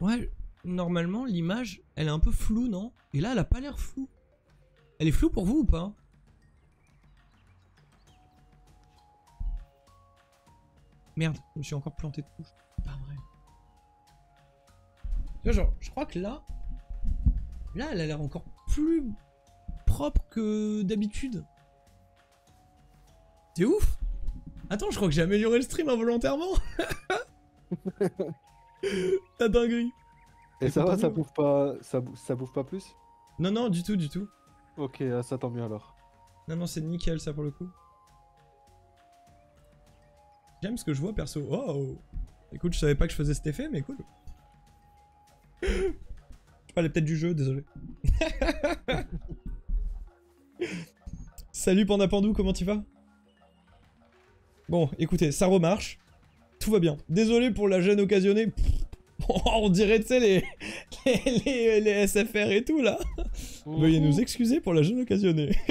Ouais, normalement, l'image, elle est un peu floue, non? Et là, elle a pas l'air floue. Elle est floue pour vous ou pas? Merde, je me suis encore planté de couche. Pas vrai. Tu vois, genre, je crois que là... Là, elle a l'air encore plus propre que d'habitude. C'est ouf Attends, je crois que j'ai amélioré le stream involontairement La dinguerie Et ça va, ça bouffe pas, ça, bou- ça bouffe pas plus? Non, non, du tout, du tout. Ok, ah, ça tant mieux alors. Non, non, c'est nickel ça pour le coup. J'aime ce que je vois perso. Oh Écoute, je savais pas que je faisais cet effet, mais cool. Je parlais peut-être du jeu, désolé. Salut Panda Pandou, comment tu vas? Bon, écoutez, ça remarche. Tout va bien. Désolé pour la gêne occasionnée. Pff, On dirait, tu sais, les, les, les, les SFR et tout, là. Veuillez nous excuser pour la gêne occasionnée.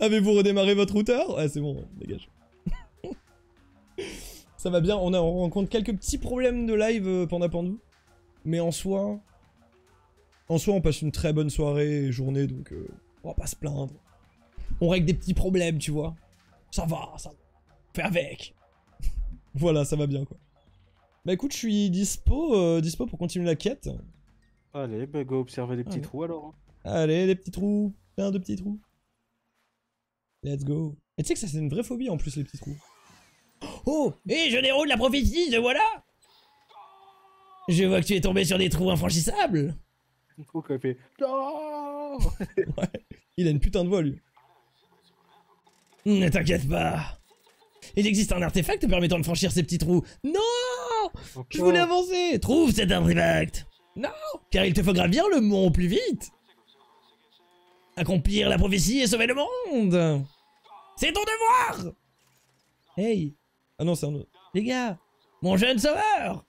Avez-vous redémarré votre routeur? Ouais, c'est bon, dégage. Ça va bien, on, a, on rencontre quelques petits problèmes de live euh, Panda Pandou. Mais en soi... En soi, on passe une très bonne soirée et journée, donc euh, on va pas se plaindre. On règle des petits problèmes, tu vois. Ça va, ça va. Fait avec. voilà, ça va bien, quoi. Bah écoute, je suis dispo, euh, dispo pour continuer la quête. Allez, bah go observer les petits Allez. trous alors. hein. Allez, les petits trous. Plein de petits trous. Let's go. Et tu sais que ça, c'est une vraie phobie en plus, les petits trous. Oh Et je déroule la prophétie, te voilà Je vois que tu es tombé sur des trous infranchissables Ouais. Il a une putain de voix, lui. Ne t'inquiète pas. Il existe un artefact permettant de franchir ces petits trous. Non Je voulais avancer. Trouve cet artefact. Non Car il te faut gravir le mont au plus vite. Accomplir la prophétie et sauver le monde. C'est ton devoir. Hey. Ah non, c'est un autre. Les gars Mon jeune sauveur.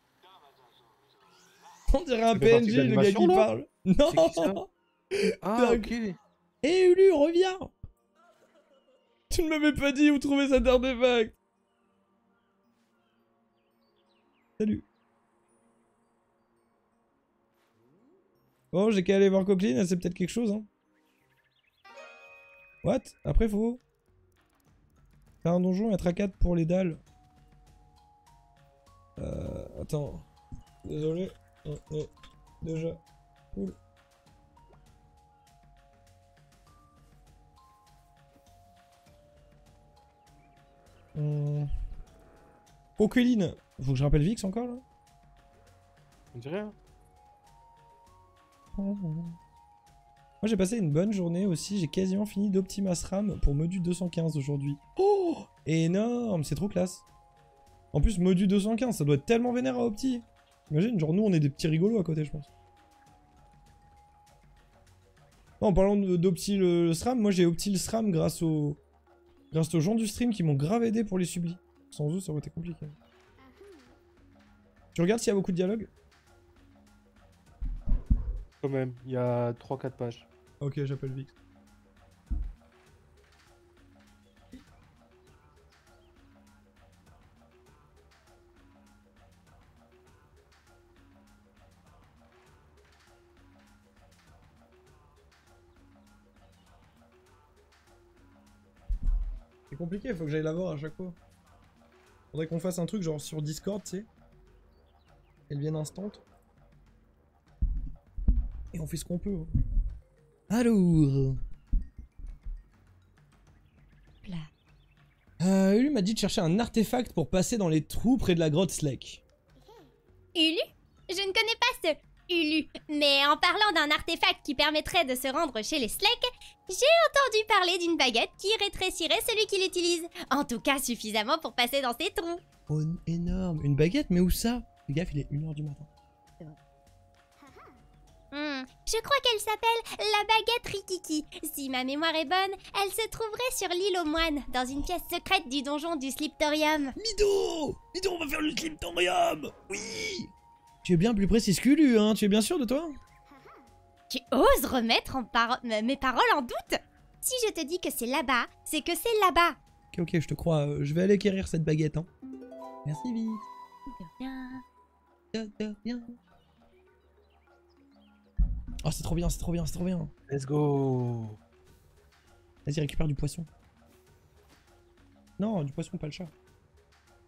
On dirait un PNJ, le gars qui parle. Non. Ah, ok. Hé Ulu, reviens Tu ne m'avais pas dit où trouver cet artefact Salut Bon, j'ai qu'à aller voir Coqueline, elle sait peut-être quelque chose, hein. What? Après, faut... Faire un donjon et être à 4 pour les dalles. Euh... Attends. Désolé. On est déjà... Cool. Hum... Coqueline Faut que je rappelle Vix encore, là? On dirait. hein. Moi j'ai passé une bonne journée aussi, j'ai quasiment fini d'Optimas RAM pour Modu 215 aujourd'hui. Oh Énorme, c'est trop classe. En plus Modu 215, ça doit être tellement vénère à Opti. Imagine, genre nous on est des petits rigolos à côté je pense. Non, en parlant d'Opti le, le SRAM, moi j'ai Opti le SRAM grâce aux grâce aux gens du stream qui m'ont grave aidé pour les sublis. Sans eux ça aurait été compliqué. Tu regardes s'il y a beaucoup de dialogue Quand même, il y a 3-4 pages. Ok, j'appelle Vix. Compliqué, faut que j'aille la voir à chaque fois. Faudrait qu'on fasse un truc genre sur Discord, tu sais. Elle vienne instant. Et on fait ce qu'on peut. hein. Alors. Là. Euh, Ulu m'a dit de chercher un artefact pour passer dans les trous près de la grotte Slek. Ulu Je ne connais pas ce Ulu, mais en parlant d'un artefact qui permettrait de se rendre chez les Slek, j'ai entendu parler d'une baguette qui rétrécirait celui qui l'utilise. En tout cas, suffisamment pour passer dans ces trous. Oh, énorme. Une baguette, mais où ça? Fais gaffe, il est 1h du matin. Hmm, je crois qu'elle s'appelle la baguette Rikiki. Si ma mémoire est bonne, elle se trouverait sur l'île aux moines, dans une pièce secrète du donjon du Sliptorium. Mido Mido, on va faire le Sliptorium Oui Tu es bien plus précis que Ulu, hein Tu es bien sûr de toi? Tu oses remettre en paro- m- mes paroles en doute? Si je te dis que c'est là-bas, c'est que c'est là-bas. Ok, ok, je te crois. euh, je vais aller acquérir cette baguette, hein. Merci, vite. De rien. Oh, c'est trop bien, c'est trop bien, c'est trop bien. Let's go Vas-y, récupère du poisson. Non, du poisson, pas le chat.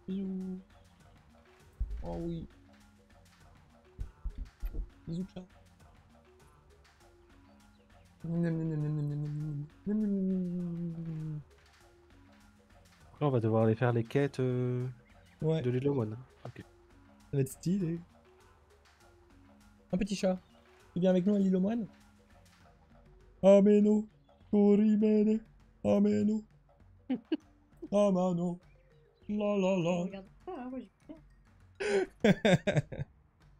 Bisous. Oh oui. Bisous. Là, on va devoir aller faire les quêtes euh, Ouais, de Lilo One. Ok. ça va être stylé. Un petit chat. Tu viens avec nous à l'île aux moines Ameno. Torimene. Ameno. Amano. La la la. Regarde pas, hein, moi j'ai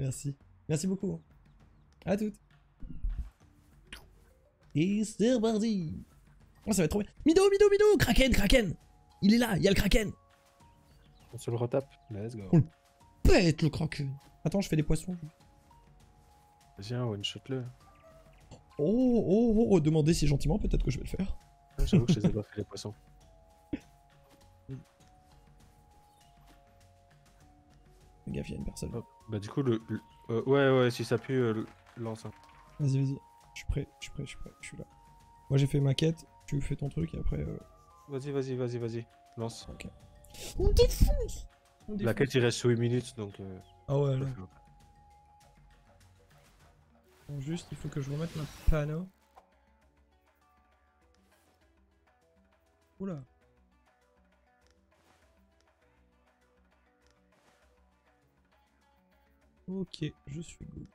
Merci. Merci beaucoup. À toutes. Et c'est reparti. Oh, ça va être trop bien. Mido, Mido, Mido Kraken, Kraken Il est là, il y a le Kraken On se le retape. Let's go. Cool. Pète le Kraken Attends, je fais des poissons. Vas-y, un one shot le. Oh, oh, oh, oh, demandez si gentiment, peut-être que je vais le faire. Ah, J'avoue que je les ai pas fait les poissons. Fais gaffe, il y a une personne. Hop. Bah, du coup, le. le- euh, ouais, ouais, si ça pue, euh, lance. hein. Vas-y, vas-y. Je suis prêt, je suis prêt, je suis prêt, je suis là. Moi j'ai fait ma quête, tu fais ton truc et après... Euh... Vas-y, vas-y, vas-y, vas-y. Lance. On défonce On La quête, il reste sur 8 minutes, donc. euh, Ah ouais, là. Bon, juste, il faut que je remette ma panneau. Oula. Ok, je suis good.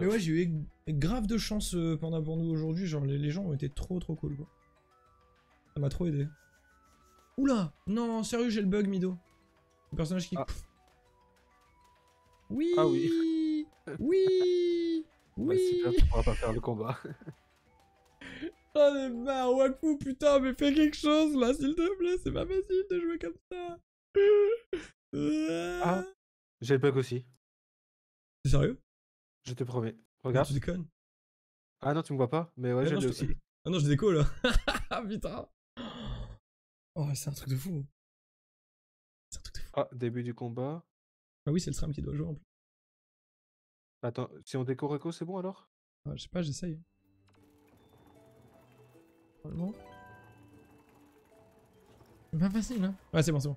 Mais ouais, j'ai eu grave de chance euh, pendant pour nous aujourd'hui. Genre, les, les gens ont été trop trop cool, quoi. Ça m'a trop aidé. Oula Non, sérieux, j'ai le bug, Mido. Le personnage qui... Ah. Oui Ah oui. Oui Bah, Oui super, tu pourras pas faire le combat. J'en ai marre, Wakfu, putain, mais fais quelque chose, là, s'il te plaît, c'est pas possible de jouer comme ça Ah. J'ai le bug aussi. C'est sérieux? Je te promets. Regarde. Tu déconnes Ah non, tu me vois pas Mais ouais, Ah je te- aussi. Ah non, je déco, là Ah, putain Oh, c'est un truc de fou C'est un truc de fou Ah, début du combat. Ah oui, c'est le SRAM qui doit jouer en plus. Attends, si on décore Echo, c'est bon alors? Ah, je sais pas, j'essaye. Normalement. C'est pas facile, hein? Ouais, c'est bon, c'est bon.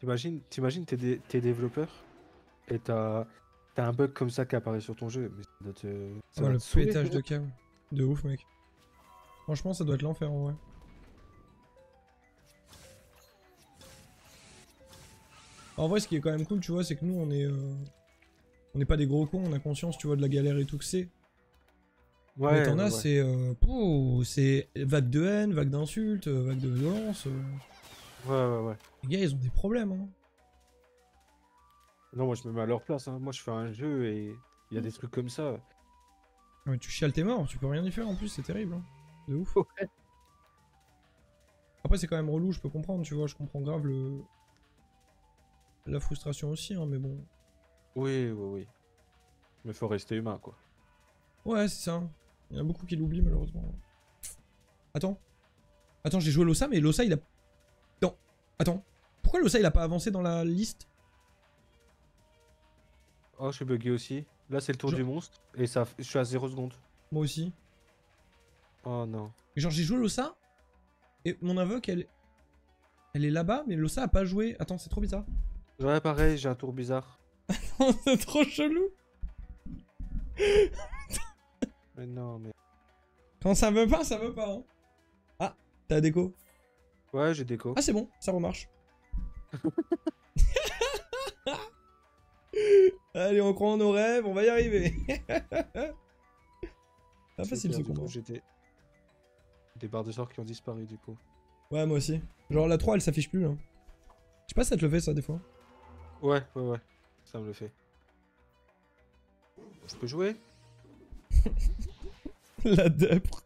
T'imagines, t'imagines t'es, dé- t'es développeur et t'as, t'as un bug comme ça qui apparaît sur ton jeu. Mais ça doit te. ça le te saouler, pétage de frérot. câble. De ouf, mec. Franchement, ça doit être l'enfer en vrai. En vrai, ce qui est quand même cool, tu vois, c'est que nous, on est. euh, On n'est pas des gros cons, on a conscience, tu vois, de la galère et tout que c'est. Ouais, Mais t'en as, ouais. c'est. euh, pouh, c'est vague de haine, vague d'insultes, euh, vague de violence. euh. Ouais, ouais, ouais. Les gars, ils ont des problèmes, hein. Non, moi je me mets à leur place. hein. Moi je fais un jeu et il y a des trucs comme ça. Mais tu chiales, t'es mort, tu peux rien y faire en plus, c'est terrible. hein. De ouf. Ouais. Après, c'est quand même relou, je peux comprendre, tu vois, je comprends grave le. La frustration aussi, hein, mais bon. Oui, oui, oui. Mais faut rester humain quoi. Ouais, c'est ça. Il y en a beaucoup qui l'oublient, malheureusement. Attends. Attends, j'ai joué Losa, mais Losa, il a. Attends. Pourquoi Losa, il a pas avancé dans la liste? Oh, je suis bugué aussi. Là c'est le tour Genre- du monstre et ça, je suis à 0 secondes. Moi aussi. Oh non. Genre, j'ai joué Losa, et mon invoque, elle. Elle est là-bas, mais Losa a pas joué. Attends, c'est trop bizarre. Ouais, pareil, j'ai un tour bizarre. c'est trop chelou. Mais non, mais. Quand ça veut pas, ça veut pas. hein. Ah, t'as la déco. Ouais, j'ai déco. Ah, c'est bon, ça remarche. Allez, on croit en nos rêves, on va y arriver. Pas C'est facile ce combat. J'ai des... des barres de sort qui ont disparu du coup. Ouais, moi aussi. Genre la 3, elle s'affiche plus là. Je sais pas si ça te le fait ça des fois. Ouais, ouais, ouais. Ça me le fait. Je peux jouer? La dèpre.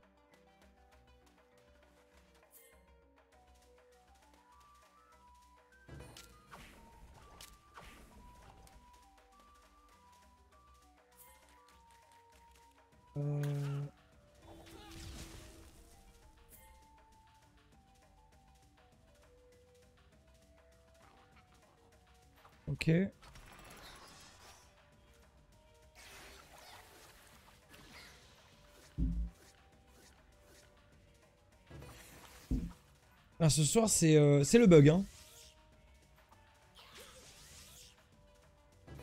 Ok. Ah, ce soir, c'est euh, c'est le bug, hein.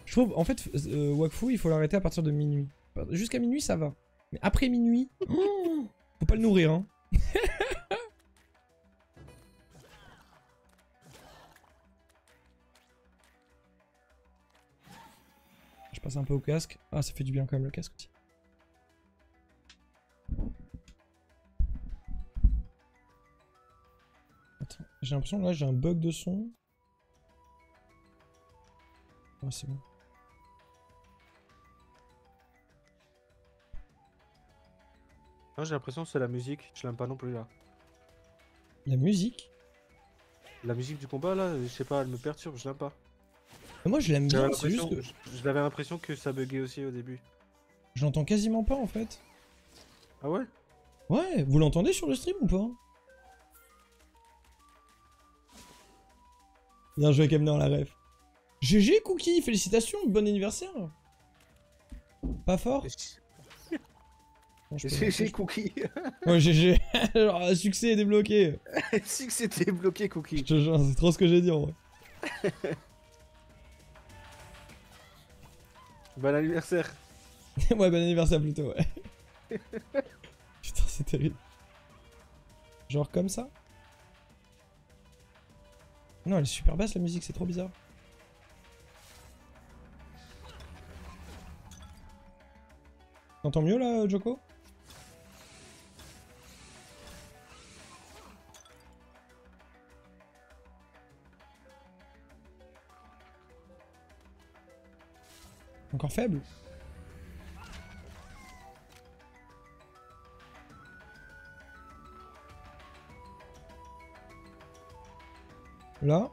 Je trouve, en fait, euh, Wakfu, il faut l'arrêter à partir de minuit. Jusqu'à minuit, ça va. Mais après minuit, oh, faut pas le nourrir, hein. passe un peu au casque. Ah, ça fait du bien quand même le casque aussi. Attends, j'ai l'impression que là j'ai un bug de son. Ah, c'est bon. Non, j'ai l'impression que c'est la musique. Je l'aime pas non plus là. La musique? La musique du combat là, je sais pas, elle me perturbe, je l'aime pas. Mais Moi je l'aime bien, c'est juste que je- j'avais l'impression que ça buguait aussi au début. je l'entends quasiment pas en fait. Ah ouais? Ouais, vous l'entendez sur le stream ou pas? Bien joué Kemner la ref. GG Cookie, félicitations, bon anniversaire Pas fort? Pas. Cookie. Ouais, GG. Genre, un succès est débloqué. Si que c'était bloqué Je Cookie. te jure, c'est trop ce que j'ai dit en vrai. Bon anniversaire. ouais, bon anniversaire plutôt, ouais. Putain, c'est terrible. Genre comme ça? Non, elle est super basse la musique, c'est trop bizarre. T'entends mieux là, Joko? Encore faible Là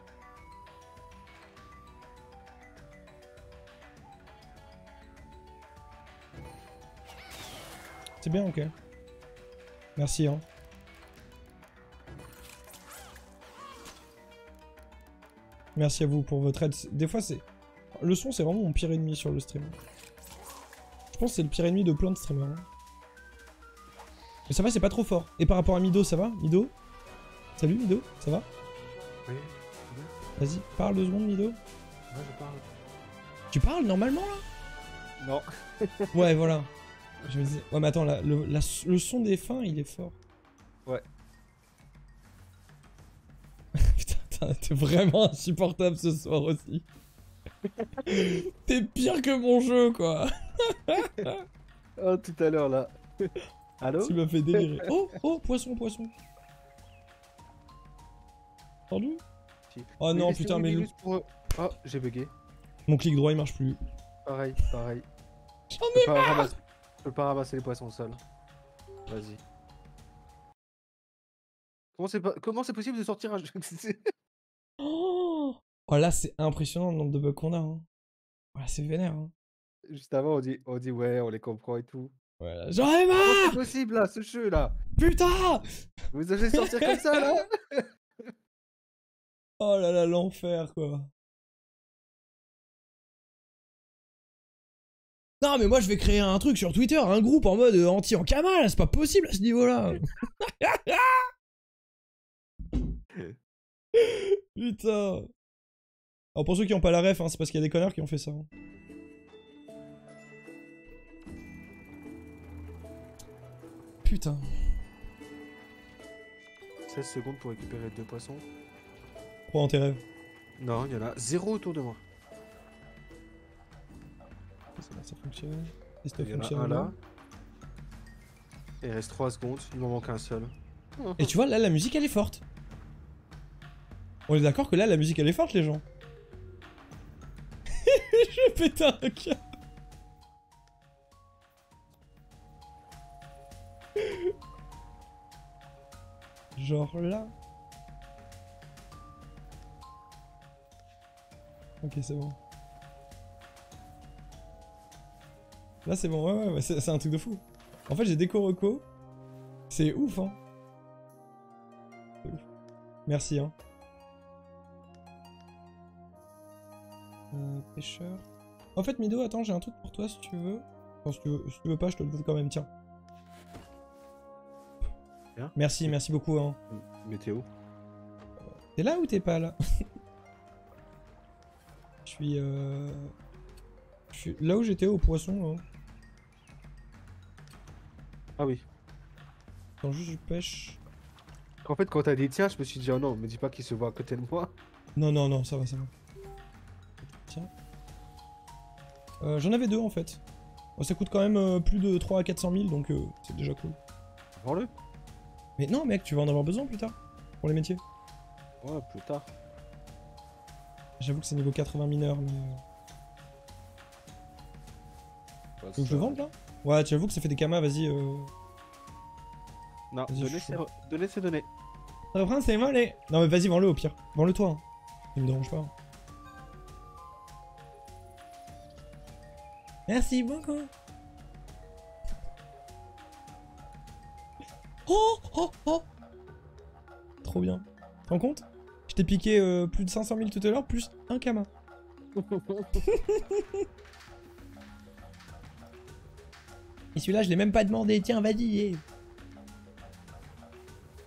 C'est bien, ok. Merci, hein. Merci à vous pour votre aide. Des fois, c'est... Le son, c'est vraiment mon pire ennemi sur le stream. Je pense que c'est le pire ennemi de plein de streamers. hein. Mais ça va, c'est pas trop fort. Et par rapport à Mido, ça va Mido Salut Mido, ça va Oui, Vas-y, parle deux secondes Mido. moi je parle. Tu parles normalement là Non. Ouais, voilà. Je me disais... Ouais, mais attends, le, la- le son des fins, il est fort. Ouais. Putain, t'es vraiment insupportable ce soir aussi. T'es pire que mon jeu, quoi. Oh, tout à l'heure là. Allô Tu m'as fait délirer. Oh, oh, poisson, poisson. Entendu Si. Oh non, putain, mais pour, Oh, j'ai bugué. mon clic droit il marche plus. Pareil, pareil. J'en Je peux pas ramasser... Je peux pas ramasser les poissons au sol. Vas-y. Comment c'est pas... Comment c'est possible de sortir un jeu Oh, Oh, là, c'est impressionnant le nombre de bugs qu'on a. Hein. Voilà, c'est vénère. Hein. Juste avant, on dit... on dit ouais, on les comprend et tout. J'en ai marre c'est possible là, ce jeu là? Putain Vous allez sortir comme ça là? Oh là là, l'enfer, quoi. Non, mais moi, je vais créer un truc sur Twitter, un groupe en mode anti-Ankama, là, c'est pas possible à ce niveau-là. Putain. Alors, pour ceux qui ont pas la ref, hein, c'est parce qu'il y a des connards qui ont fait ça. hein. Putain. 16 secondes pour récupérer deux poissons. Crois en tes rêves? Non, il y en a zéro autour de moi. Ça, ça fonctionne. Et ça Il y en a fonctionne un là. Il reste 3 secondes, il m'en manque un seul. Et tu vois, là, la musique, elle est forte. On est d'accord que là, la musique, elle est forte, les gens. Je pète un câble. Genre là. Ok, c'est bon. Là, c'est bon, ouais, ouais, c'est un truc de fou. En fait, j'ai déco reco. C'est ouf, hein. Merci, hein. Pêcheur. En fait, Mido, attends, j'ai un truc pour toi si tu veux. Si tu veux, si tu veux pas, je te le donne quand même, tiens. Bien. Merci, merci beaucoup, hein. Météo. T'es là ou t'es pas là? Je suis euh... Je suis là où j'étais au poisson, hein. Ah oui. Attends, juste je pêche. En fait, quand t'as dit tiens, je me suis dit, oh non, me dis pas qu'il se voit à côté de moi. Non, non, non, ça va, ça va. Tiens. Euh, J'en avais deux en fait. Ça coûte quand même euh, plus de 3 à 400 000, donc euh, c'est déjà cool. Prends-le. Mais non, mec, tu vas en avoir besoin plus tard. Pour les métiers. Ouais, plus tard. J'avoue que c'est niveau 80 mineur, mais... Bah, Tu je le vende là? Ouais, j'avoue que ça fait des kamas, vas-y. Euh... Non, Vas-y, donner c'est donner, donner. Volé Non mais vas-y, vends-le au pire. Vends-le toi. hein. Il me dérange pas. Merci beaucoup. Oh oh oh Trop bien. Tu te rends compte? Je t'ai piqué euh, plus de 500 000 tout à l'heure, plus un kama. Et celui-là, je l'ai même pas demandé. Tiens, vas-y. eh.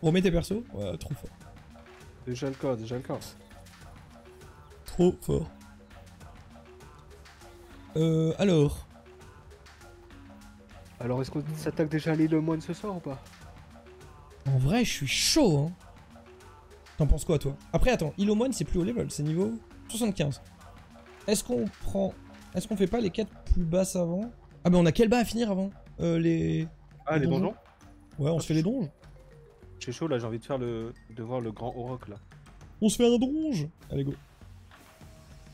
Remets tes persos. Ouais, trop fort. déjà le cas, déjà le cas. Trop fort. Euh, alors. Alors, est-ce qu'on s'attaque déjà à l'île au moine ce soir ou pas? En vrai, je suis chaud, hein. T'en penses quoi, toi? Après, attends, Ilomone, c'est plus haut level, c'est niveau 75. Est-ce qu'on prend... Est-ce qu'on fait pas les quêtes plus basses avant? Ah, mais on a quel bas à finir avant? Euh, les... Ah, Les les donjons donjons? Ouais, on se fait les donges. J'ai chaud là, j'ai envie de faire le. de voir le grand Oroc là. On se fait un donge Allez, go.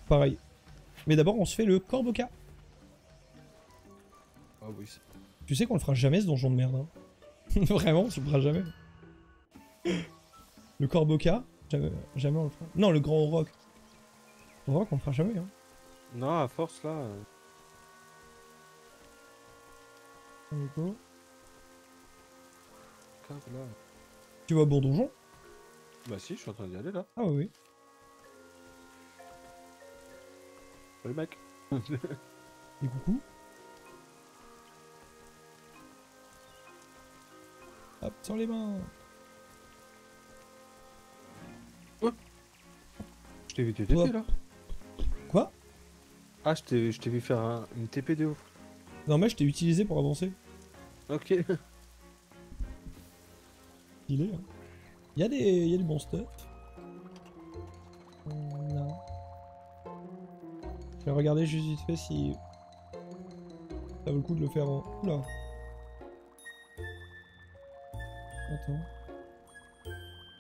Pareil. Mais d'abord, on se fait le Corboca. Ah oui. Tu sais qu'on le fera jamais, ce donjon de merde. hein. Vraiment, on se le fera jamais. Le Corboca, jamais, jamais on le fera. Non, le Grand Rock. Le Rock, on le fera jamais. Hein. Non, à force là. euh. Tu vas au bon donjon? Bah si, je suis en train d'y aller là. Ah oui. Salut mec. Et coucou. Hop, sur les mains. Je t'ai vu te TP là. Quoi? Ah, je t'ai je t'ai vu faire un- une TP de ouf. Non, mais je t'ai utilisé pour avancer. Ok. Il est. Hein. Il y a des, il y a du bon stuff. Je vais regarder juste vite fait si ça vaut le coup de le faire en. Oula. Attends.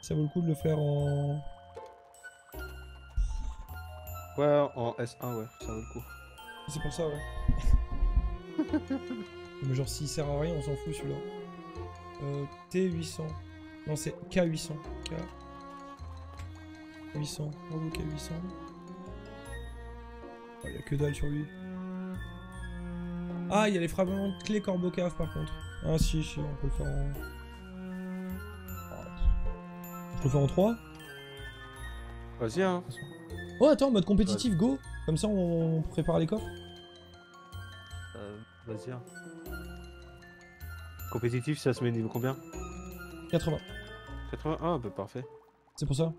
Ça vaut le coup de le faire en. Ouais, en S1, ouais, ça vaut le coup. C'est pour ça, ouais. Mais genre, s'il sert à rien, on s'en fout celui-là. Euh, T800. Non, c'est K800. K. 800. Bravo, K800. Oh, il y a que dalle sur lui. Ah, il y a les fragments de clé Corbocave par contre. Ah, si, si, on peut le faire en. Je peux le faire en 3 Vas-y, hein. Oh, attends, mode compétitif, go Comme ça, on prépare les coffres. Euh, Vas-y, hein. Compétitif, ça se met niveau combien? 80. 80 Ah, bah parfait. C'est pour ça?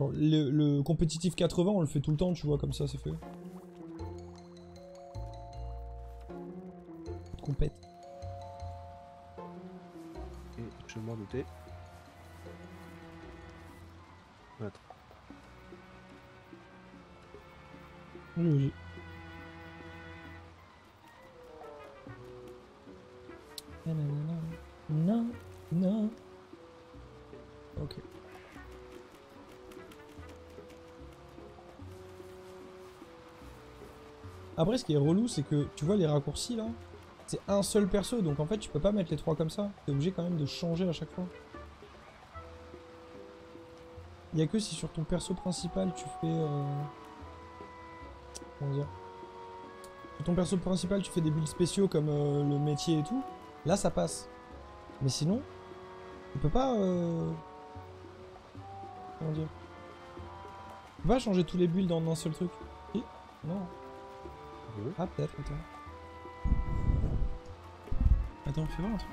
Le, le compétitif 80, on le fait tout le temps, tu vois, comme ça, c'est fait. Compète. Et je m'en doutais. Attends. Oui, oui. Après, ce qui est relou, c'est que tu vois les raccourcis là, c'est un seul perso, donc en fait, tu peux pas mettre les trois comme ça. T'es obligé quand même de changer à chaque fois. Il y a que si sur ton perso principal tu fais. euh, Comment dire? Ton perso principal, tu fais des builds spéciaux comme euh, le métier et tout, là ça passe. Mais sinon, tu peux pas. Euh... Comment dire? Tu peux pas changer tous les builds en un seul truc. Si Non. Oui. Ah, peut-être, attends. Attends, fais voir un truc.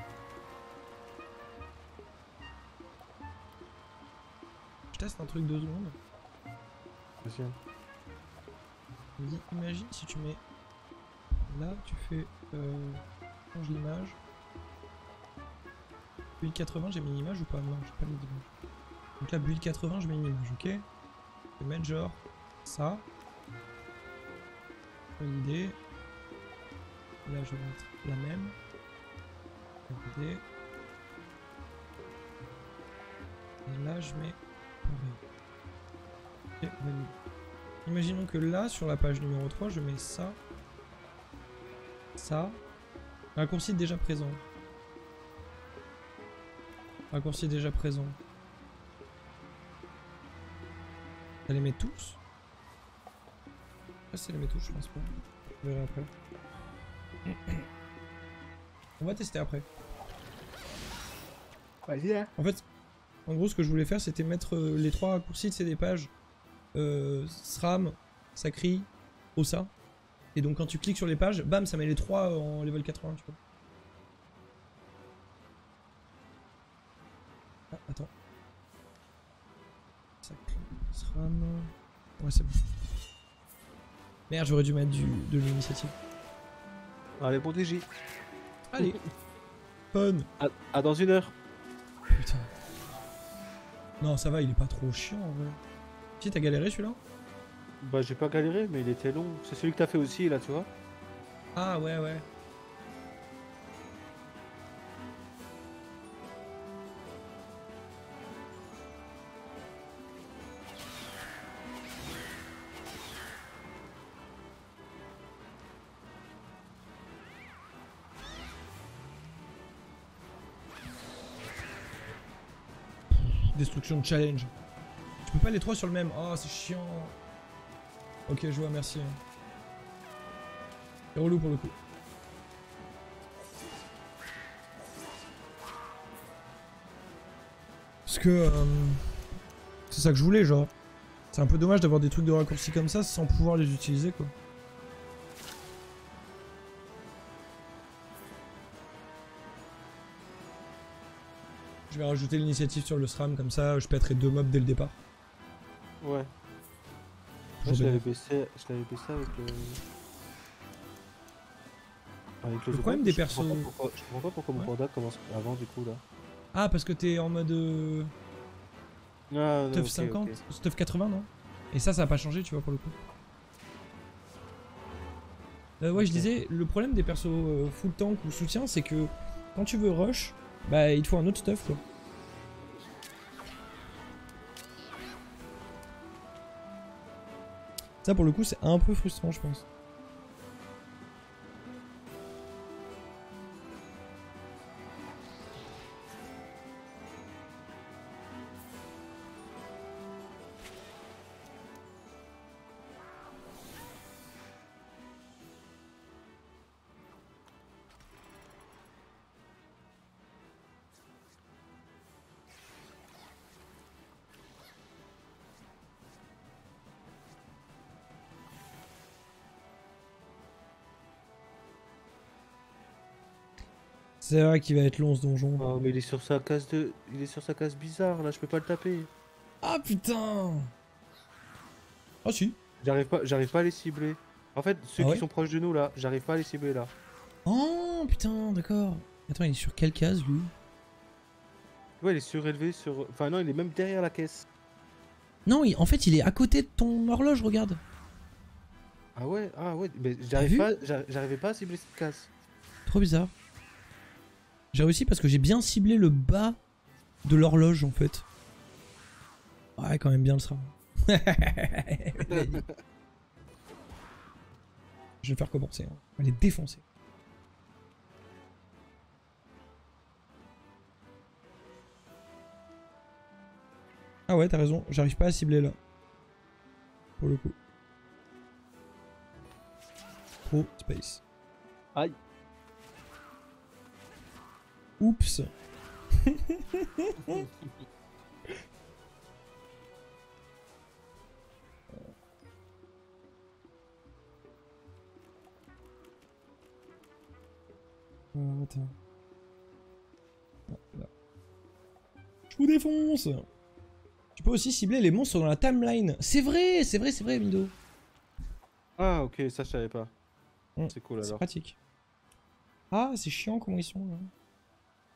Je teste un truc deux secondes. Vas-y. Vas-y, imagine si tu mets. Là, tu fais. Euh, change l'image. Build 80, j'ai mis une image ou pas? Non, j'ai pas mis d'image. Donc là, build 80, je mets une image, ok? Je vais mettre genre ça. Valider. Là, je vais mettre la même. Valider. Et là, je mets. Imaginons que là, sur la page numéro 3, je mets ça. Ça. Raccourci déjà présent. Raccourci déjà présent. Ça les met tous Les met tous, je pense pas. Je verrai après. On va tester après. Vas-y, hein. En fait, en gros, ce que je voulais faire, c'était mettre euh, les trois raccourcis de ces des pages. Euh, SRAM, Sacri, Ossa. Et donc, quand tu cliques sur les pages, bam, ça met les trois en level 80, tu vois. Merde, j'aurais dû mettre du, de l'initiative. Allez, bon. Allez. Fun. À, à dans une heure. Putain. Non, ça va, il est pas trop chiant en vrai. Si, t'as galéré celui-là? Bah, j'ai pas galéré, mais il était long. C'est celui que t'as fait aussi, là, tu vois. Ah ouais, ouais. Destruction challenge. Tu peux pas les trois sur le même. Oh, c'est chiant. Ok, je vois, merci. C'est relou pour le coup. Parce que... euh, c'est ça que je voulais, genre. C'est un peu dommage d'avoir des trucs de raccourci comme ça sans pouvoir les utiliser, quoi. Je vais rajouter l'initiative sur le SRAM, comme ça je pèterai deux mobs dès le départ. Ouais. Moi, je l'avais baissé, je l'avais baissé avec le. Avec Le problème de des je persos- pourquoi- Je comprends pas pourquoi mon Ouais. panda commence avant du coup là. Ah, parce que t'es en mode... euh, Ah, Stuff ok, 50, ok. Stuff 80, non? Et ça, ça a pas changé, tu vois, pour le coup. Euh, ouais, je disais, le problème des persos euh, full tank ou soutien, c'est que quand tu veux rush, bah il te faut un autre stuff, quoi. Ça, pour le coup, c'est un peu frustrant, je pense. C'est vrai qu'il va être long ce donjon. Oh, mais il est sur sa case de. Il est sur sa case bizarre là, je peux pas le taper. Ah putain Ah si J'arrive pas, j'arrive pas à les cibler. En fait, ceux Ah qui ouais sont proches de nous là, j'arrive pas à les cibler là. Oh putain, d'accord. Attends, il est sur quelle case lui? Ouais, il est surélevé sur. Enfin, non, il est même derrière la caisse. Non, il- en fait, il est à côté de ton horloge, regarde. Ah ouais, ah ouais, mais j'arrivais pas à cibler cette case. Trop bizarre. J'ai réussi parce que j'ai bien ciblé le bas de l'horloge en fait. Ouais, quand même bien le sera. Je vais faire commencer. Hein. Elle est défoncée. Ah ouais, t'as raison. J'arrive pas à cibler là. Pour le coup. trop space. Aïe. Oups. Euh, attends. Ah, là. Je vous défonce Tu peux aussi cibler les monstres dans la timeline. C'est vrai, c'est vrai, c'est vrai, Mido. Ah, ok, ça je savais pas. Mm. C'est cool C'est alors. pratique. Ah, c'est chiant comment ils sont là.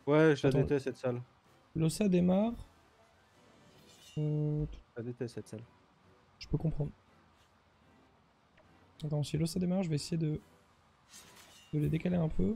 Ouais, je la déteste cette salle. Losa démarre. Euh, Je la déteste cette salle. je peux comprendre. Attends, si Losa démarre, je vais essayer de, de les décaler un peu.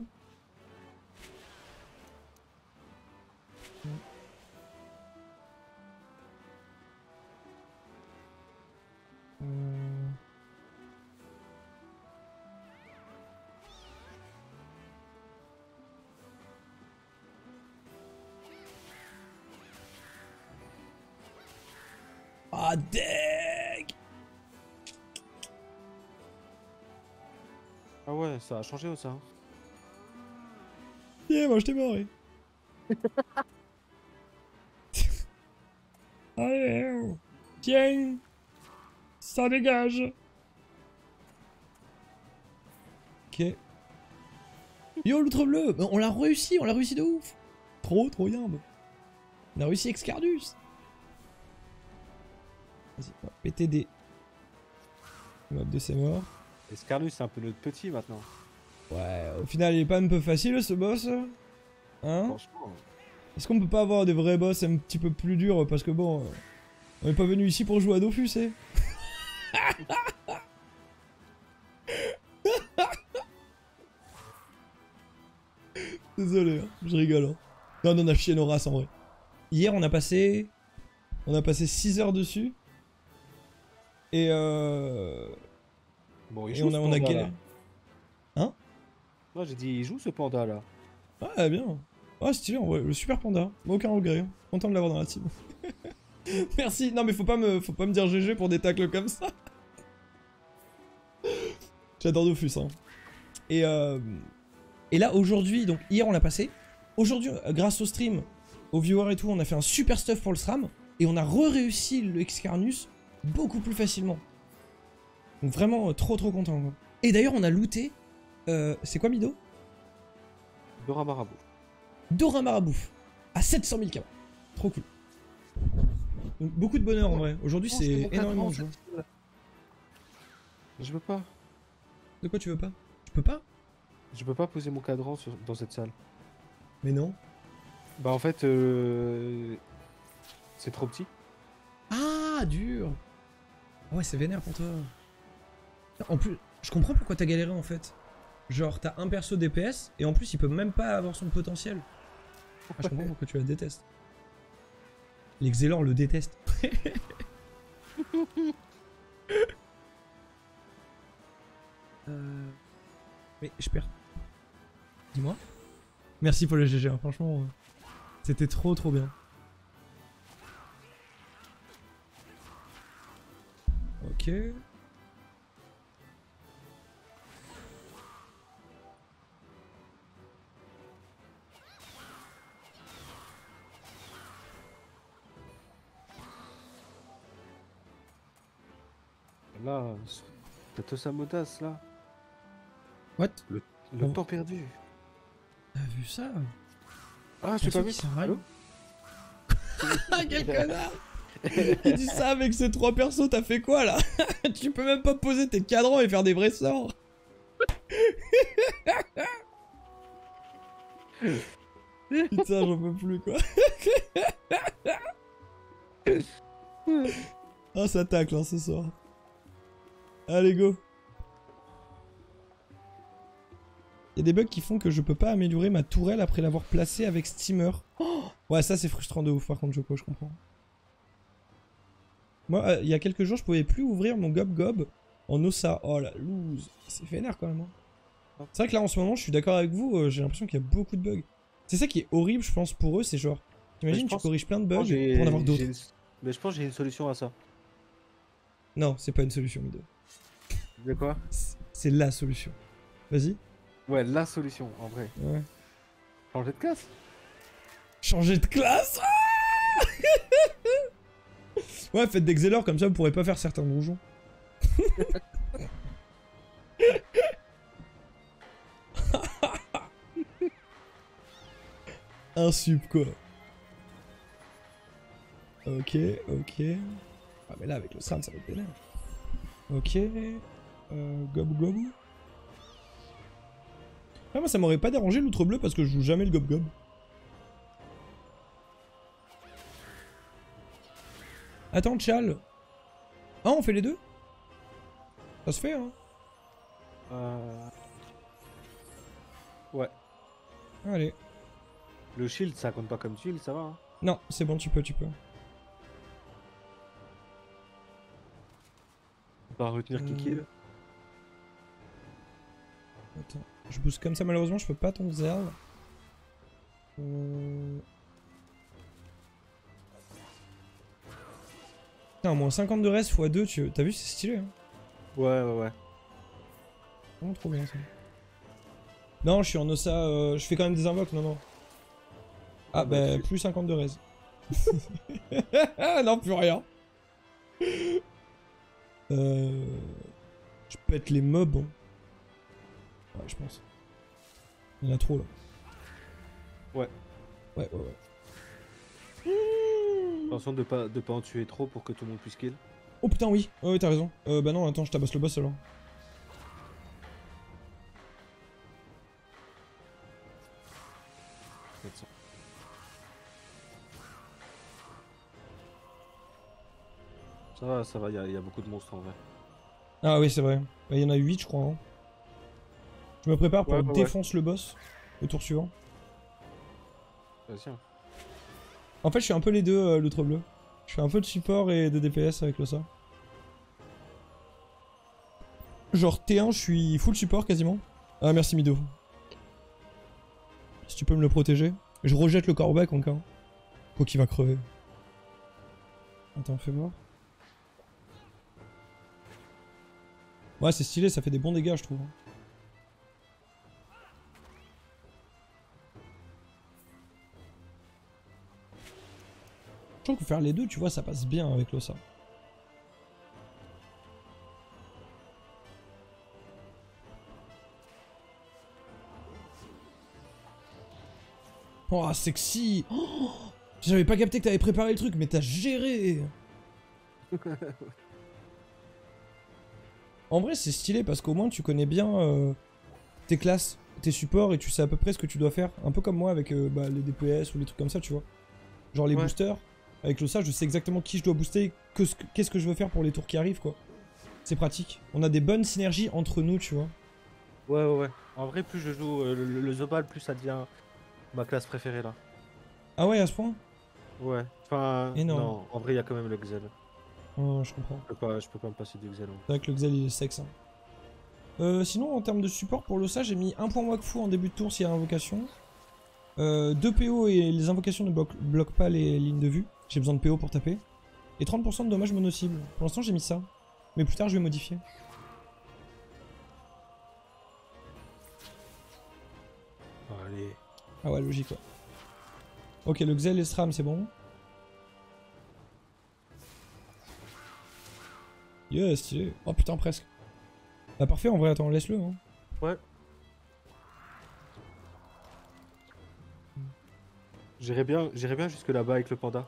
A changé ça. hein. Yeah, moi je t'ai mort. Allez, oh. tiens, ça dégage. Ok. Yo, l'outre bleu, on l'a réussi, on l'a réussi de ouf. Trop, trop yimbe. On a réussi Excardus. Vas-y, péter des mobs de ses morts. Et Scarlus, c'est un peu notre petit maintenant. Ouais, au final, il est pas un peu facile ce boss. Hein? Franchement. Est-ce qu'on peut pas avoir des vrais boss un petit peu plus durs? Parce que bon, on est pas venu ici pour jouer à Dofus, eh Désolé, hein, je rigole. hein. Non, non, on a chié nos races en vrai. Hier, on a passé. On a passé 6 heures dessus. Et euh. Bon, il Et on a, on a panda, quel. Non, j'ai dit, il joue ce panda là. Ouais, bien. Ah, stylé. Le super panda. Aucun regret. hein. Content de l'avoir dans la team. Merci. Non, mais faut pas, me, faut pas me dire GG pour des tacles comme ça. J'adore Dofus, hein. Et, euh, et là, aujourd'hui, donc hier, on l'a passé. Aujourd'hui, euh, grâce au stream, aux viewers et tout, on a fait un super stuff pour le SRAM. Et on a re-réussi le Excarnus beaucoup plus facilement. Donc vraiment, euh, trop trop content. Et d'ailleurs, on a looté. Euh, C'est quoi, Mido Dora Marabout. Dora Marabouf à 700 000 k. Trop cool. Donc, beaucoup de bonheur en vrai. Aujourd'hui c'est énormément de salle. Je peux pas. De quoi tu veux pas? Tu peux pas? Je peux pas poser mon cadran sur- dans cette salle. Mais non. Bah en fait, euh... c'est trop petit. Ah, dur. Ouais, c'est vénère pour toi. En plus, je comprends pourquoi t'as galéré en fait. Genre, t'as un perso DPS et en plus, il peut même pas avoir son potentiel. Ah, je comprends pourquoi tu la détestes. L'Exélor le déteste. Euh, Mais je perds. Dis-moi. Merci pour le GG, hein, franchement. euh, C'était trop trop bien. Ok. Ça modasse là. What? Le Oh. temps perdu. T'as vu ça? Ah, j'ai pas vu ça. Allô Ah, quel connard Il dit ça avec ces trois persos, t'as fait quoi là? Tu peux même pas poser tes cadrans et faire des vrais sorts Putain, j'en peux plus quoi. Ah, ça tacle hein, ce soir. Allez, go. Il y a des bugs qui font que je peux pas améliorer ma tourelle après l'avoir placée avec steamer. Oh ouais, ça c'est frustrant de ouf par contre, Joko, je comprends. Moi, euh, il y a quelques jours, je pouvais plus ouvrir mon Gob Gob en Ossa. Oh la loose. C'est vénère quand même. hein. C'est vrai que là en ce moment, je suis d'accord avec vous, euh, j'ai l'impression qu'il y a beaucoup de bugs. C'est ça qui est horrible, je pense, pour eux, c'est genre. T'imagines, tu corriges plein de bugs pour en avoir d'autres. une- Mais je pense que j'ai une solution à ça. Non, c'est pas une solution, Mido. De quoi C'est- la solution. Vas-y. Ouais, la solution, en vrai. Ouais. Changer de classe Changer de classe Ah Ouais, faites des Xelor, comme ça vous pourrez pas faire certains donjons. Un sub quoi. Ok, ok. Ah mais là avec le SRAM ça va être vénère. Ok. Euh, gob gob. Ah moi ça m'aurait pas dérangé l'outre bleu parce que je joue jamais le gob gob. Attends, Chal. Ah, on fait les deux? Ça se fait, hein Euh... Ouais. Allez. Le shield, ça compte pas comme shield, ça va. Hein. Non, c'est bon, tu peux, tu peux. Pas retenir qui Euh. Attends, je booste comme ça, malheureusement, je peux pas ton Zerl. Euh... Putain, moins 50 de reste x 2, tu... t'as vu, c'est stylé, hein Ouais, ouais, ouais. Vraiment trop bien, ça. Non, je suis en Ossa, euh, je fais quand même des invoques, non, non. Ah, Ah, bah, plus 50 de res. non, plus rien. Euh... Je pète les mobs. hein. Ouais, je pense. Il y en a trop, là. Ouais. Ouais, ouais, ouais. Attention de pas, de pas en tuer trop pour que tout le monde puisse kill. Oh putain, oui. Ouais, ouais, t'as raison. Euh, bah non, attends, je tabasse le boss alors. Ça. Va, ça va, il y, a- y a beaucoup de monstres en vrai. Ah oui, c'est vrai. Bah, Il y en a 8, je crois. hein. Je me prépare pour Ouais, ouais, ouais. défonce le boss au tour suivant. Vas-y. hein. En fait, je suis un peu les deux, euh, l'outre bleu. Je fais un peu de support et de DPS avec le ça. Genre T1, je suis full support quasiment. Ah, merci Mido. Si tu peux me le protéger. Je rejette le corbac en cas. Quoi qu'il va crever. Attends, fais voir. Ouais, c'est stylé, ça fait des bons dégâts, je trouve. Je trouve que faire les deux, tu vois, ça passe bien avec l'ossa. Oh, sexy oh J'avais pas capté que t'avais préparé le truc, mais t'as géré En vrai, c'est stylé parce qu'au moins tu connais bien euh, tes classes, tes supports et tu sais à peu près ce que tu dois faire. Un peu comme moi avec euh, bah, les DPS ou les trucs comme ça, tu vois. Genre les Ouais. boosters. Avec l'ossa, je sais exactement qui je dois booster, que ce que- qu'est-ce que je veux faire pour les tours qui arrivent, quoi. C'est pratique. On a des bonnes synergies entre nous, tu vois. Ouais, ouais, ouais. En vrai, plus je joue euh, le, le Zobal, plus ça devient ma classe préférée là. Ah ouais, à ce point? Ouais. Enfin, Énorme. non, en vrai, il y a quand même le Xel. Oh, je comprends. Je peux pas, je peux pas me passer du Xel. hein. C'est vrai que le Xel il est sexe. hein. Euh, sinon, en termes de support pour l'ossa, j'ai mis un point Wakfu en début de tour s'il y a invocation. Euh, 2 PO et les invocations ne bloquent, bloquent pas les lignes de vue. J'ai besoin de PO pour taper. Et 30% de dommages mono-cible. Pour l'instant, j'ai mis ça. Mais plus tard, je vais modifier. Allez. Ah ouais, logique, ouais. Ok, le Xel et Stram, c'est bon. Stylé. Oh putain, presque. Bah parfait, en vrai, attends, laisse-le. Hein. Ouais. J'irais bien, bien jusque là-bas avec le panda.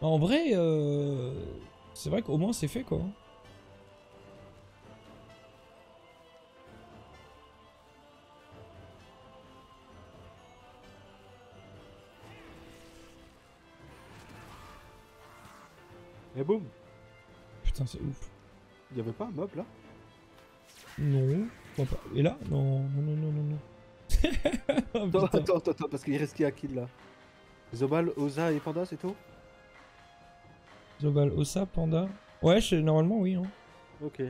En vrai, euh... c'est vrai qu'au moins c'est fait quoi. Et boum Putain, c'est ouf. Il y avait pas un mob là? Non, pas. Et là? Non, non, non, non, non, non. Oh, Attends, attends, attends, attends, parce qu'il reste qui à kill là? Zobal, Oza et Panda, c'est tout? Zobal, Ossa, Panda. Ouais, je- normalement oui. Hein. Ok.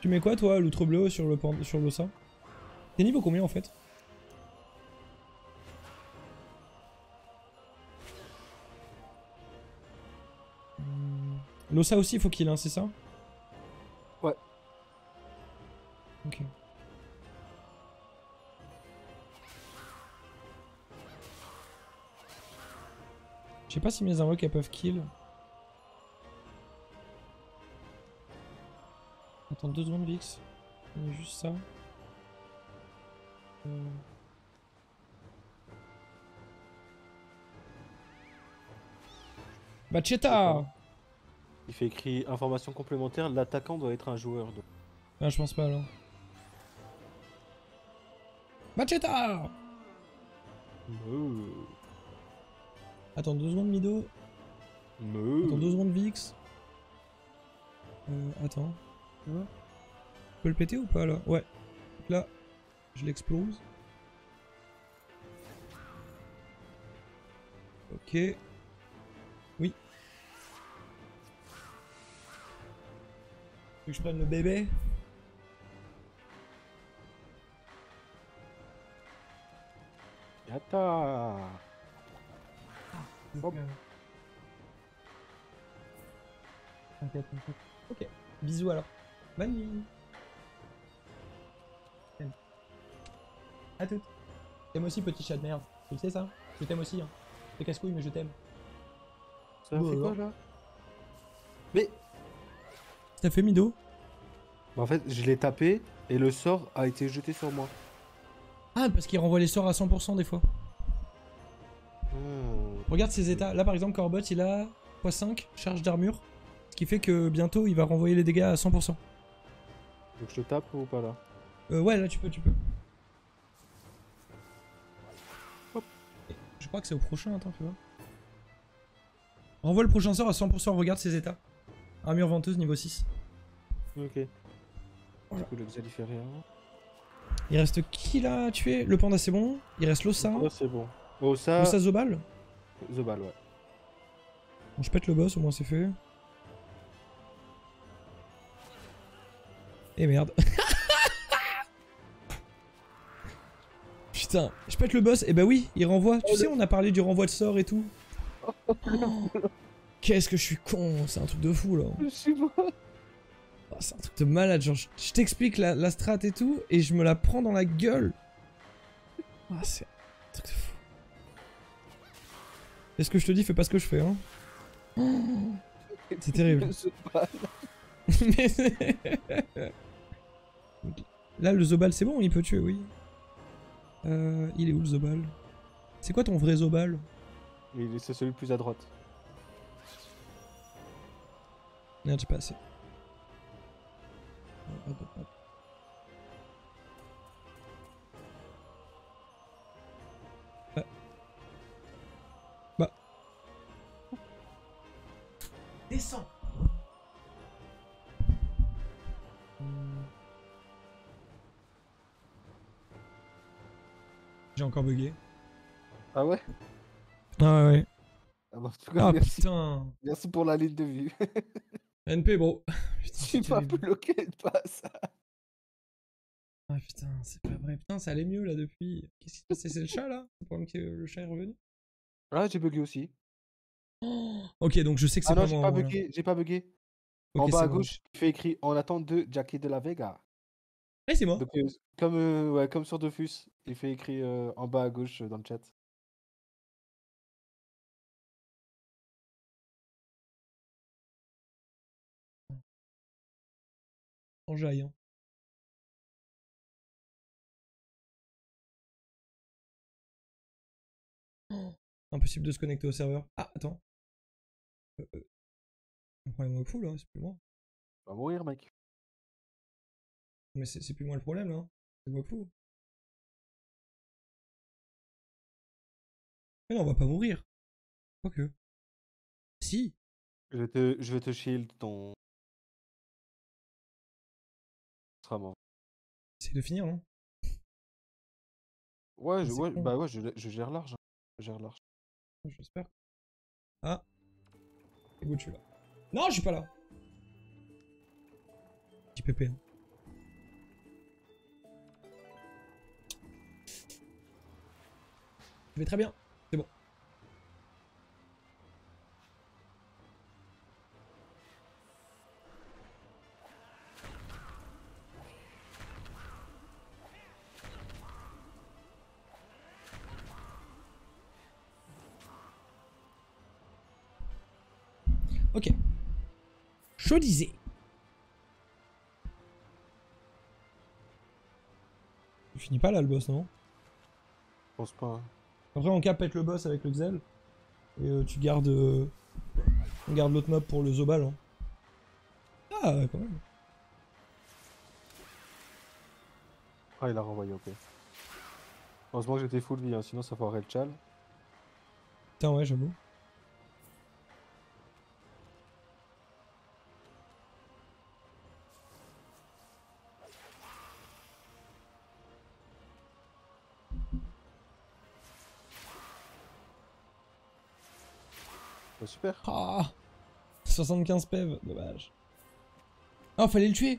Tu mets quoi toi, l'outre bleu sur le sur l'Ossa T'es niveau combien en fait? Hmm. L'Ossa aussi, il faut qu'il ait un, c'est ça? Ouais. Ok. Je sais pas si mes invoques elles peuvent kill. Attends deux secondes Vix. A juste ça. Euh. Bacheta Il fait écrit information complémentaire, l'attaquant doit être un joueur. donc. Ah je pense pas alors. Bacheta Meuh. Attends deux secondes Mido. Attends deux secondes Vix. Euh, attends. Tu vois Je peux le péter ou pas là? Ouais. Là, je l'explose. Ok. Oui. Tu veux que je prenne le bébé Yata. T'inquiète. Ok. Bisous alors. Bonne nuit. À toutes. T'aimes aussi, petit chat de merde. Tu le sais ça? Je t'aime aussi. Hein. Fais casse-couille, mais je t'aime. Ça fait quoi là Mais T'as fait Mido? En fait, je l'ai tapé et le sort a été jeté sur moi. Ah, parce qu'il renvoie les sorts à 100% des fois. Regarde ses états. Là, par exemple, Corbot, il a x5, charge d'armure. Ce qui fait que bientôt, il va renvoyer les dégâts à 100%. Donc je te tape ou pas là? Euh, ouais, là, tu peux, tu peux. Hop. Je crois que c'est au prochain, attends, tu vois. Renvoie le prochain sort à 100%, regarde ses états. Armure venteuse niveau 6. Ok. Voilà. Du coup, le il fait rien. Il reste qui là à tuer? Le panda, c'est bon? Il reste l'Ossa. C'est bon. Ça. L'Ossa Zobal. Zobal, ouais. Bon, je pète le boss, au moins c'est fait. Et merde. Putain, je pète le boss, et bah oui, il renvoie. Tu sais, on a parlé du renvoi de sort et tout. Oh, Qu'est-ce que je suis con, c'est un truc de fou là. Je suis mort. Oh, c'est un truc de malade, genre je, je t'explique la, la strat et tout, et je me la prends dans la gueule. Ah, c'est un truc de fou. Et ce que je te dis, fais pas ce que je fais, hein. C'est terrible. Zobal. Mais c'est- Là, le Zobal, c'est bon, il peut tuer, oui. Euh, il est où le Zobal? C'est quoi ton vrai Zobal? Il est- C'est celui le plus à droite. Merde, j'ai pas assez. Hop, hop, hop. Descends. J'ai encore bugué. Ah ouais? Ah ouais. Ah bah, en tout cas, Ah merci. putain. merci pour la ligne de vue. NP, bro. Putain, tu m'as terrible. bloqué le pass. Ah putain, c'est pas vrai. Putain, ça allait mieux là depuis. Qu'est-ce qui se passe C'est le chat là? Le problème que le chat est revenu? Ah, j'ai bugué aussi. Oh, Ok, donc je sais que c'est Ah non, pas j'ai moi. pas bugué. J'ai pas bugué. En bas à bon. gauche, il fait écrit en attente de Jackie de la Vega. Eh, c'est moi. Donc, euh, comme, euh, ouais, comme sur Dofus, il fait écrit euh, en bas à gauche dans le chat. En jaille. Oh, Impossible de se connecter au serveur. Ah, attends. Un problème au fou là, c'est plus moi. Va mourir, mec. Mais c'est c'est plus moi le problème là. C'est moi fou. Mais non, on va pas mourir. Quoique. Si. Je vais te, je vais te shield ton. Sera mort. C'est de finir, non? Ouais, je, c'est ouais bah ouais, je, je gère large. hein. Je gère large. J'espère. Ah. Où tu là Non, je suis pas là. Petit pépé. hein. Je vais très bien. Ok. Je disais. Tu finis pas là le boss, non? Je pense pas. hein. Après, on cap pète le boss avec le Xel. Et euh, tu gardes. euh, on garde l'autre mob pour le Zobal. hein. Ah, quand même. Ah, il a renvoyé, ok. Heureusement que j'étais full vie, hein, sinon ça ferait le chal. Putain, ouais, j'avoue. Super. Ah 75 PEV, dommage. Ah, fallait le tuer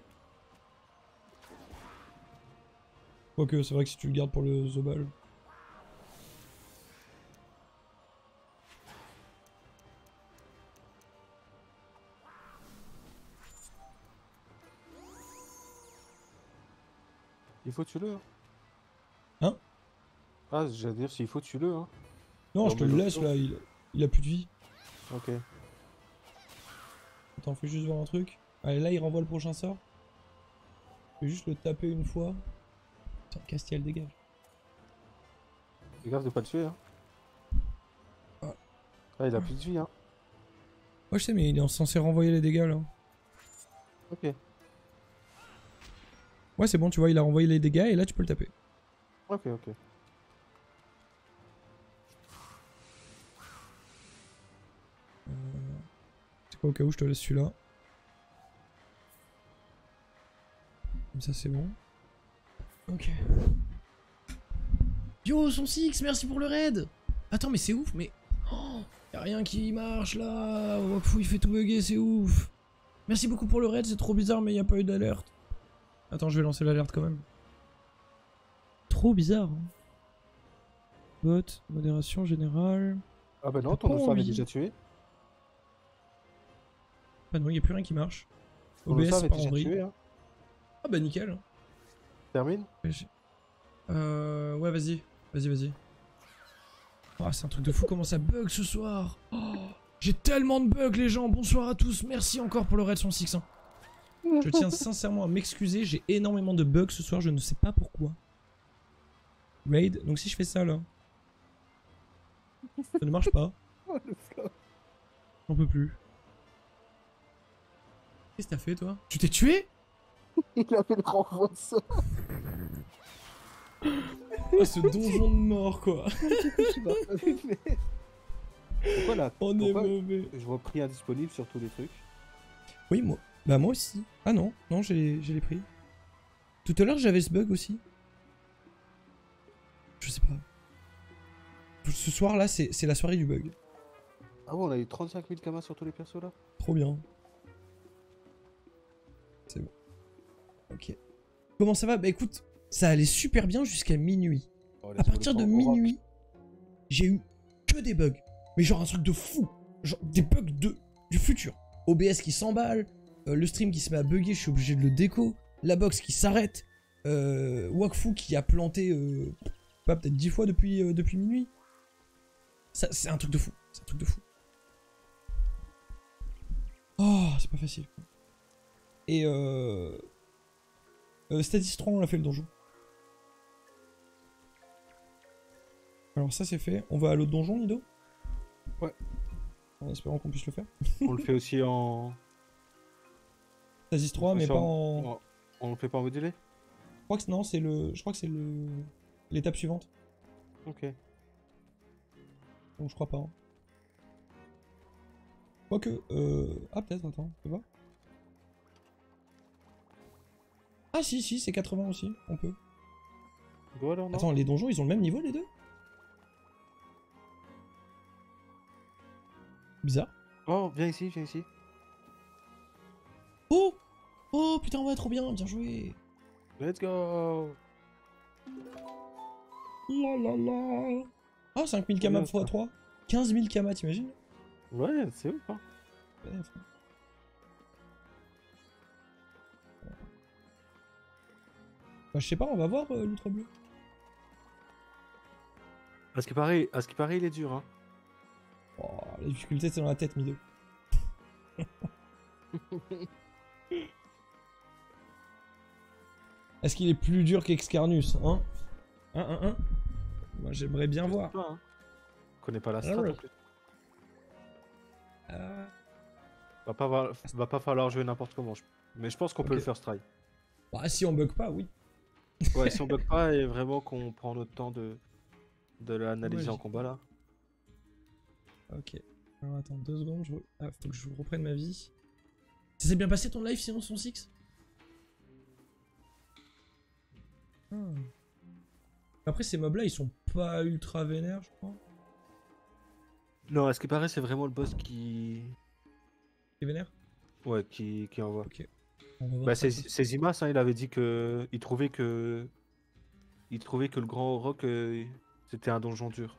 Quoique, c'est vrai que si tu le gardes pour le Zobal. Il faut tuer-le. Hein Hein? Ah, j'allais dire, s'il faut tuer-le. Hein. Non, je te le laisse là, il, il a plus de vie. Ok. Attends, fais juste voir un truc. Allez, là, il renvoie le prochain sort. Je vais juste le taper une fois. Putain, Castiel dégage. Fais gaffe de pas le tuer. Hein. Ah. Ah, il a plus de vie. Hein. Ouais, je sais, mais il est censé renvoyer les dégâts là. Ok. Ouais, c'est bon, tu vois, il a renvoyé les dégâts et là, tu peux le taper. Ok, ok. Au cas où je te laisse celui-là Comme ça, c'est bon. Ok. Yo, son Six, merci pour le raid Attends, mais c'est ouf, mais... Oh, y a rien qui marche là Wakfu, il fait tout bugger, c'est ouf Merci beaucoup pour le raid, c'est trop bizarre, mais y a pas eu d'alerte. Attends, je vais lancer l'alerte quand même. Trop bizarre. hein. Bot, modération générale... Ah bah non, ton est envie. déjà tué. Ah non, y a plus rien qui marche. OBS par tué. Hein. Ah bah nickel. Termine. Euh, ouais, vas-y. Vas-y, vas-y. Ah, c'est un truc de fou comment ça bug ce soir. Oh, j'ai tellement de bugs, les gens. Bonsoir à tous. Merci encore pour le raid son 6. hein. Je tiens sincèrement à m'excuser. J'ai énormément de bugs ce soir. Je ne sais pas pourquoi. Raid. Donc si je fais ça là. Ça ne marche pas. J'en peux plus. Qu'est-ce que t'as fait toi? Tu t'es tué? Il a fait le ça. Ah, ce donjon de mort quoi. Pourquoi là? On est mauvais. Je vois prix indisponible sur tous les trucs? Oui, moi. Bah, moi aussi. Ah non, non, j'ai j'ai les pris. Tout à l'heure, j'avais ce bug aussi. Je sais pas. Ce soir là, c'est c'est la soirée du bug. Ah ouais, on a eu 35 000 kamas sur tous les persos là? Trop bien. Ok. Comment ça va Bah écoute, ça allait super bien jusqu'à minuit. Oh, À partir de minuit, j'ai eu que des bugs. Mais genre un truc de fou. Genre des bugs de, du futur. OBS qui s'emballe, euh, le stream qui se met à bugger, je suis obligé de le déco, la box qui s'arrête, euh, Wakfu qui a planté, euh, pas peut-être 10 fois depuis, euh, depuis minuit. C'est un truc de fou. C'est un truc de fou. Oh, c'est pas facile. Et euh... euh Statis 3, on a fait le donjon. Alors ça c'est fait. On va à l'autre donjon, Nido? Ouais. En espérant qu'on puisse le faire. On le fait aussi en. Stasis 3, On mais pas en... en- On le fait pas en modulé? Je crois que c'est- non, c'est le... Je crois que c'est le... L'étape suivante. Ok. Donc je crois pas. hein. Quoique... Euh... Ah peut-être, attends, tu vois Ah si, si, c'est 80 aussi, on peut. Go alors, non Attends, les donjons, ils ont le même niveau les deux? Bizarre. Oh, viens ici, viens ici. Oh Oh putain, ouais, trop bien, bien joué Let's go La la la Oh, 5000 Trop bien, kamas x ça. 3 15 000 kamas, t'imagines? Ouais, c'est ouf, hein. Ouais, Bah, je sais pas, on va voir euh, l'ultra bleu. À ce qui paraît, à ce qui paraît, il est dur, hein. Oh, la difficulté, c'est dans la tête, Mido. Est-ce qu'il est plus dur qu'Excarnus, hein? Hein, hein, hein? Moi, j'aimerais bien Je voir. pas, hein. Je connais pas la Ah strat ouais. en plus. Euh, Va pas, va, va pas falloir jouer n'importe comment. je- Mais je pense qu'on peut le first try. Bah, si on bug pas, oui. Ouais, si on bug pas et vraiment qu'on prend notre temps de, de l'analyser en combat là. Ok. Alors attends, deux secondes. Je... Ah, faut que je reprenne ma vie. Ça s'est bien passé ton live sinon, son 6 Ah. Après, ces mobs là, ils sont pas ultra vénères, je crois. Non, à ce qui paraît, c'est vraiment le boss qui. Ils vénèrent Ouais, qui, qui envoie. Voir Bah, c'est Zimas, hein, il avait dit que. Il trouvait que. Il trouvait que le grand rock euh, c'était un donjon dur.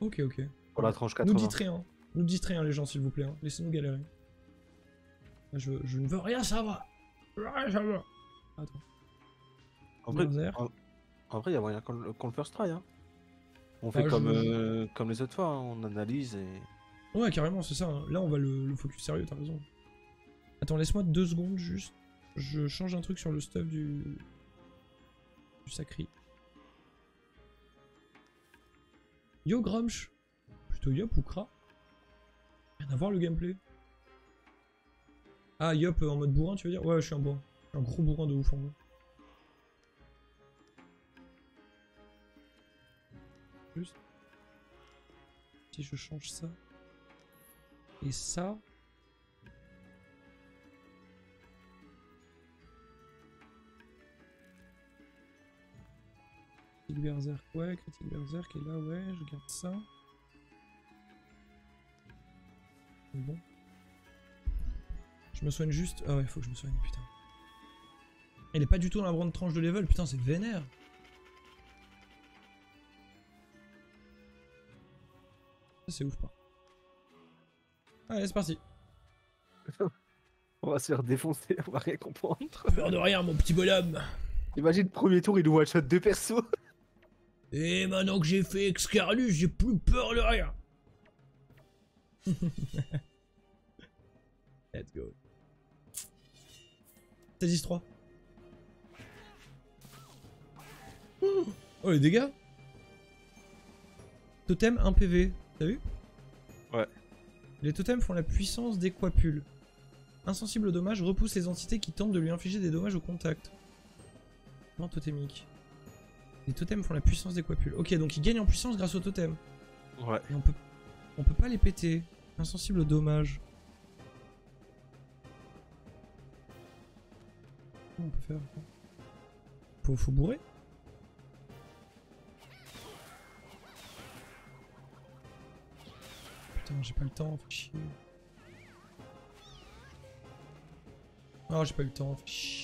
Ok, ok. Pour la tranche Nous 80. dites rien. Nous dites rien, les gens, s'il vous plaît. hein. Laissez-nous galérer. Je, je ne veux rien savoir. Rien savoir. Attends. En vrai, Berserk. en, en vrai, il y a moyen qu'on le first try. Hein. On Bah, fait comme, je- euh, comme les autres fois, hein, on analyse et. Ouais, carrément, c'est ça. hein. Là, on va le, le focus sérieux, t'as raison. Attends, laisse-moi deux secondes, juste. Je change un truc sur le stuff du... Du sacré. Yo, Grumsh Plutôt Yop ou Kra? Rien à voir le gameplay. Ah, Yop euh, en mode bourrin, tu veux dire? Ouais, je suis un bourrin. Un gros bourrin de ouf, en vrai. Juste. Si je change ça. Et ça. Critique Berserk, ouais, Critique Berserk, et là, ouais, je garde ça. Bon. Je me soigne juste. Ah ouais, faut que je me soigne, putain. Elle est pas du tout dans la grande tranche de level, putain, c'est vénère. Ça, c'est ouf, pas. Allez, c'est parti. On va se faire défoncer, on va rien comprendre. Peur de rien, mon petit bonhomme. Imagine, premier tour, il nous one shot deux persos. Et maintenant que j'ai fait Excarnus, j'ai plus peur de rien. Let's go. T'as 10-3. Oh les dégâts Totem 1 PV, t'as vu? Ouais. Les totems font la puissance des coapules. Insensible aux dommages, repousse les entités qui tentent de lui infliger des dommages au contact. Non totémique. Les totems font la puissance des coapules. Ok, donc ils gagnent en puissance grâce aux totems. Ouais. Et on peut, on peut pas les péter. Insensible aux dommages. Comment on peut faire faut, faut bourrer Putain, j'ai pas le temps, fait chier. Oh, j'ai pas eu le temps, fait chier.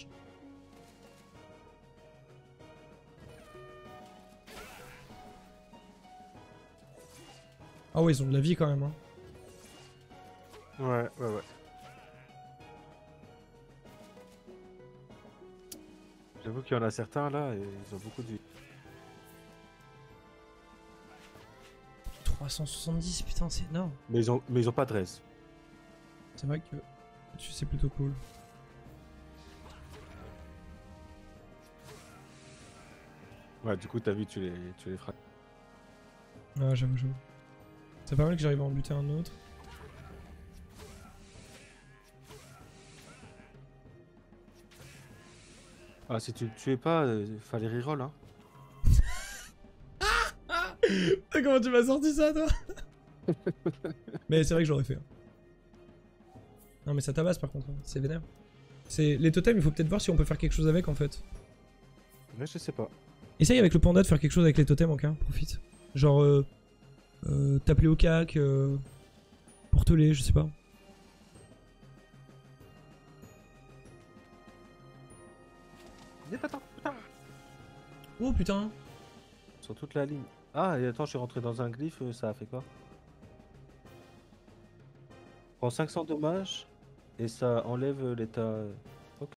Ah ouais, ils ont de la vie quand même. Hein. Ouais, ouais, ouais. J'avoue qu'il y en a certains là, et ils ont beaucoup de vie. 370, putain, c'est énorme. Mais ils ont, mais ils ont pas de res. C'est vrai que c'est plutôt cool. Ouais, du coup, t'as vu, tu les, tu les frappes. Ouais, j'avoue, j'avoue. C'est pas mal que j'arrive à en buter un autre. Ah, si tu le tuais pas, euh, fallait reroll, hein. Comment tu m'as sorti ça, toi? Mais c'est vrai que j'aurais fait. hein. Non, mais ça tabasse par contre, hein. c'est vénère. C'est les totems, il faut peut-être voir si on peut faire quelque chose avec en fait. Mais je sais pas. Essaye avec le panda de faire quelque chose avec les totems en cas, profite. Genre, euh, euh, t'appeler au cac, euh, porteler, je sais pas. Oh putain Sur toute la ligne. Ah, et attends, je suis rentré dans un glyphe, euh, ça a fait quoi? Prends 500 dommages, et ça enlève euh, l'état.